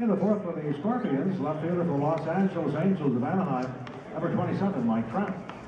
In the fourth for the Scorpions, left fielder for Los Angeles Angels of Anaheim, number 27, Mike Trout.